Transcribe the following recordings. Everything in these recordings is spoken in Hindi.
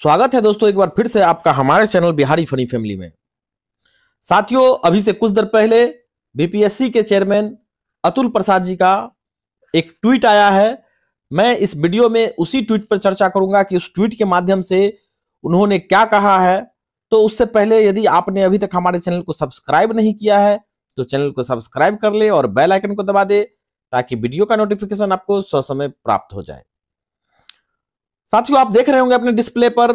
स्वागत है दोस्तों एक बार फिर से आपका हमारे चैनल बिहारी फनी फैमिली में। साथियों, अभी से कुछ देर पहले बीपीएससी के चेयरमैन अतुल प्रसाद जी का एक ट्वीट आया है। मैं इस वीडियो में उसी ट्वीट पर चर्चा करूँगा कि उस ट्वीट के माध्यम से उन्होंने क्या कहा है। तो उससे पहले यदि आपने अभी तक हमारे चैनल को सब्सक्राइब नहीं किया है तो चैनल को सब्सक्राइब कर ले और बेल आइकन को दबा दे ताकि वीडियो का नोटिफिकेशन आपको समय प्राप्त हो जाए। साथियों, आप देख रहे होंगे अपने डिस्प्ले पर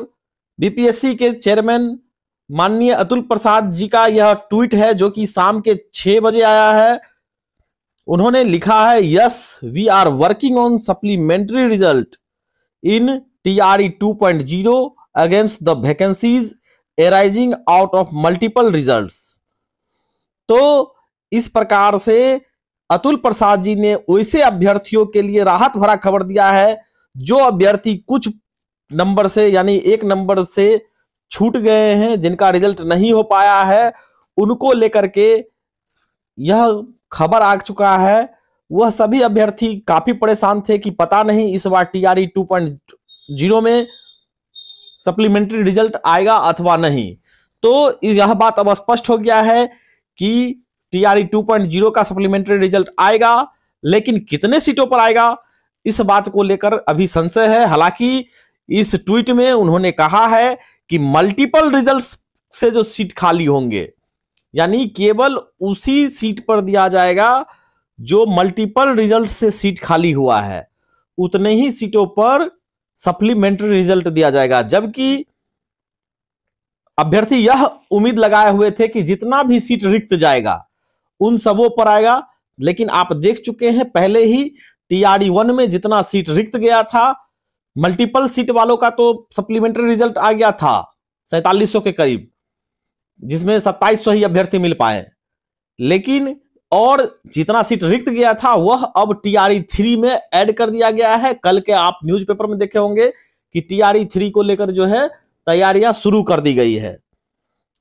बीपीएससी के चेयरमैन माननीय अतुल प्रसाद जी का यह ट्वीट है, जो कि शाम के छह बजे आया है। उन्होंने लिखा है yes we are working on supplementary result in T R E two point zero against the vacancies arising out of multiple result तो इस प्रकार से अतुल प्रसाद जी ने वैसे अभ्यर्थियों के लिए राहत भरा खबर दिया है जो अभ्यर्थी कुछ नंबर से, यानी एक नंबर से छूट गए हैं, जिनका रिज़ल्ट नहीं हो पाया है, उनको लेकर के यह खबर आ चुका है। वह सभी अभ्यर्थी काफ़ी परेशान थे कि पता नहीं इस बार टीआरई 2.0 में सप्लीमेंट्री रिज़ल्ट आएगा अथवा नहीं। तो यह बात अब स्पष्ट हो गया है कि टीआरई 2.0 का सप्लीमेंट्री रिज़ल्ट आएगा, लेकिन कितने सीटों पर आएगा? इस बात को लेकर अभी संशय है। हालाँकि इस ट्वीट में उन्होंने कहा है कि मल्टीपल रिजल्ट्स से जो सीट खाली होंगे, यानी केवल उसी सीट पर दिया जाएगा जो मल्टीपल रिज़ल्ट से सीट खाली हुआ है। उतने ही सीटों पर सप्लीमेंट्री रिज़ल्ट दिया जाएगा, जबकि अभ्यर्थी यह उम्मीद लगाए हुए थे कि जितना भी सीट रिक्त जाएगा, उन सबों पर आएगा। लेकिन आप देख चुके हैं, पहले ही टीआरडी वन में जितना सीट रिक्त गया था मल्टीपल सीट वालों का तो सप्लीमेंट्री रिज़ल्ट आ गया था, सैतालीस के करीब, जिसमें सत्ताईस ही अभ्यर्थी मिल पाए। लेकिन और जितना सीट रिक्त गया था, वह अब टीआरई थ्री में ऐड कर दिया गया है। कल के आप न्यूज़पेपर में देखे होंगे कि टीआरई थ्री को लेकर जो है, तैयारियाँ शुरू कर दी गई है।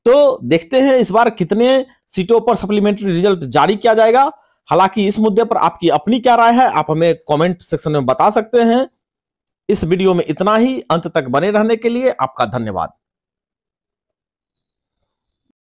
तो देखते हैं इस बार कितने सीटों पर सप्लीमेंट्री रिज़ल्ट जारी किया जाएगा। हालाँकि इस मुद्दे पर आपकी अपनी क्या राय है, आप हमें कमेंट सेक्शन में बता सकते हैं। इस वीडियो में इतना ही, अंत तक बने रहने के लिए आपका धन्यवाद।